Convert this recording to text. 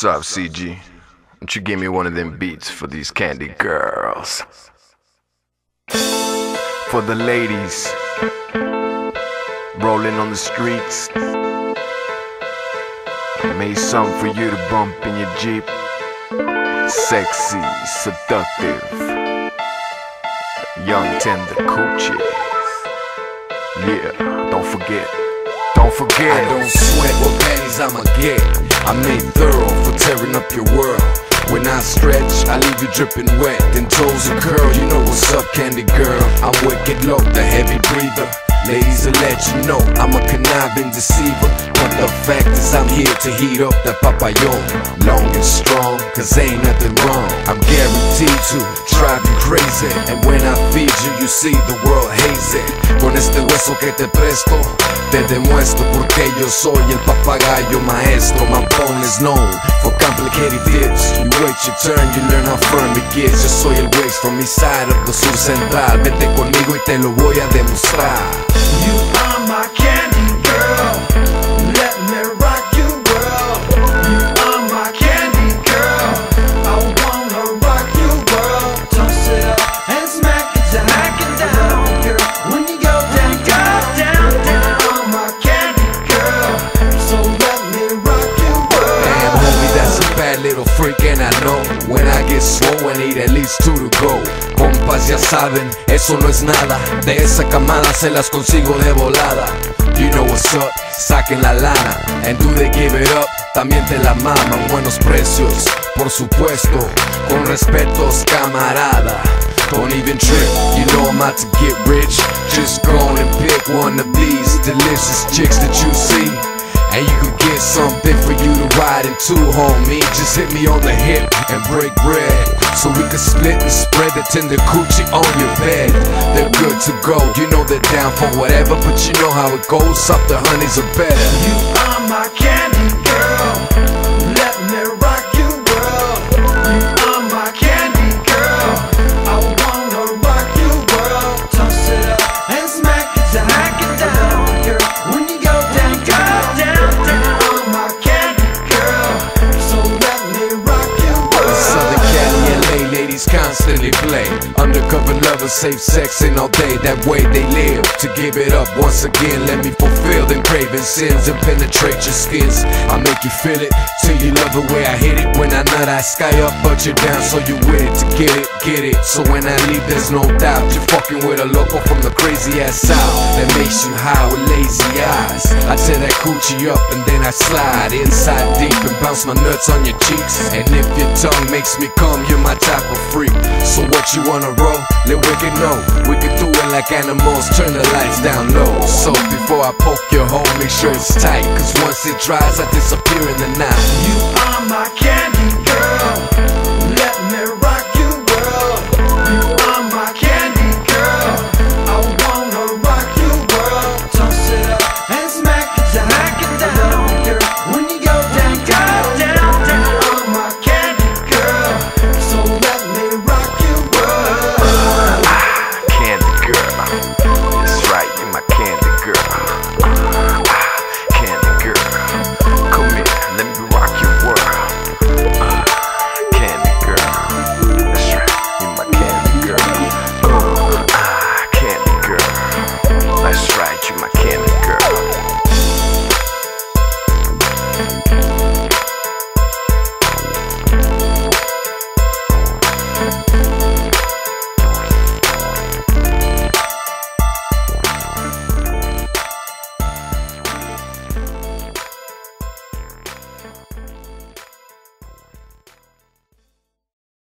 Sup, CG? Won't you give me one of them beats for these candy girls? For the ladies rolling on the streets. I made something for you to bump in your Jeep. Sexy, seductive, young tender coochies. Yeah, don't forget. Don't forget. I don't sweat what pennies I'ma get. I made thorough for tearing up your world. When I stretch, I leave you dripping wet. Then toes are curl, you know what's up, candy girl. I'm wicked low, the heavy breather. Ladies will let you know I'm a conniving deceiver. But the fact is, I'm here to heat up that papayón. Long and strong, cause ain't nothing wrong. I'm guaranteed to drive you crazy. And when I feed you, you see the world hazy. Con este hueso que te presto, te demuestro porque yo soy el papagayo maestro. My bone is known for complicated dips. You wait your turn, you learn how firm it gets. Yo soy el Waze from east of the sur central. Vete conmigo y te lo voy a demostrar. You are my little freak, and I know when I get slow, I need at least two to go. Compas ya saben, eso no es nada. De esa camada se las consigo de volada. You know what's up, saquen la lana. And do they give it up? También te la maman, buenos precios, por supuesto. Con respetos, camarada. Don't even trip, you know I'm out to get rich. Just go and pick one of these delicious chicks that you see. And you could something for you to ride into, homie. Just hit me on the hip and break bread. So we can split and spread the tender coochie on your bed. They're good to go, you know they're down for whatever, but you know how it goes. Up the honeys are better. LA, ladies constantly play. Undercover lovers, safe sex sexing all day, that way they live. To give it up once again, let me fulfill them craving sins and penetrate your skins. I make you feel it, till you love the way I hit it. When I nut, I sky up, but you're down, so you with it to get it, get it. So when I leave, there's no doubt you're fucking with a local from the crazy ass south that makes you high with lazy eyes. I tear that coochie up and then I slide inside deep and bounce my nuts on your cheeks. And if your tongue makes me come, you're my type of freak. So what you wanna roll? Let Wicked know. We can do it like animals, turn the lights down low So before I poke your hole, make sure it's tight. Cause once it dries, I disappear in the night. You are my cat.